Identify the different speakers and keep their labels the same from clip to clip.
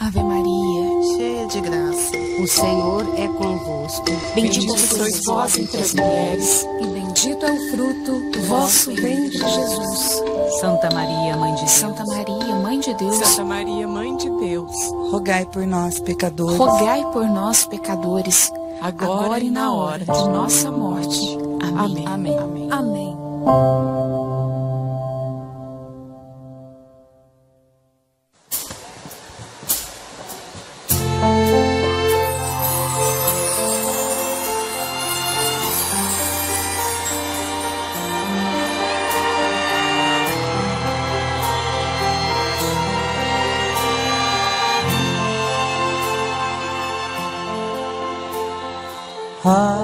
Speaker 1: Ave Maria,
Speaker 2: cheia de graça.
Speaker 3: O Senhor é convosco.
Speaker 1: Bendita sois vós entre as mulheres, e bendito é o fruto do vosso ventre, Jesus.
Speaker 4: Santa Maria, Mãe de Deus.
Speaker 1: Santa Maria, Mãe de Deus.
Speaker 2: Santa Maria, Mãe de Deus.
Speaker 5: Rogai por nós, pecadores.
Speaker 1: Rogai por nós, pecadores,
Speaker 2: agora, agora e na hora de nossa morte.
Speaker 1: Amém.
Speaker 2: Amém. Amém.
Speaker 1: Amém.
Speaker 6: Ave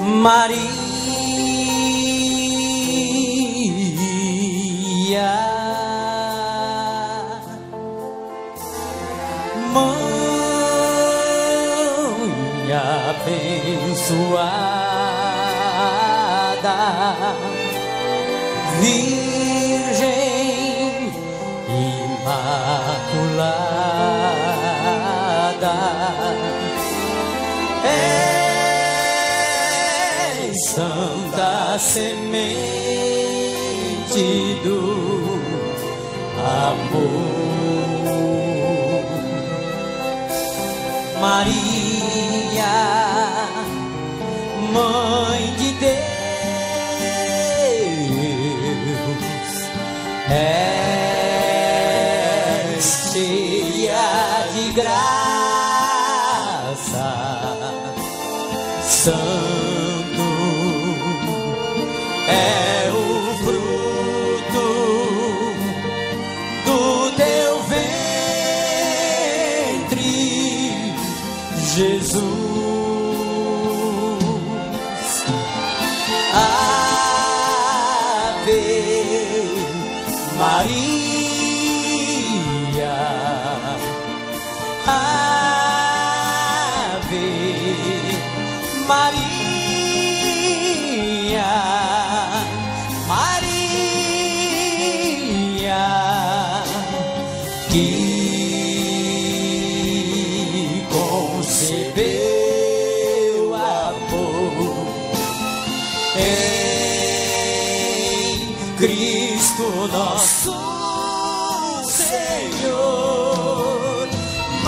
Speaker 6: Maria, Mãe abençoada, Virgem Imaculada. És santa semente do amor, Maria, Mãe de Deus, és cheia de graça santo é o fruto do teu ventre, Jesus. Maria. Ave Maria, Maria, que concebeu amor em Cristo nosso Senhor,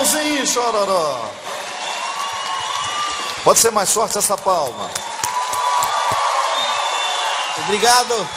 Speaker 7: Chitãozinho, chororó. Pode ser mais forte essa palma. Obrigado.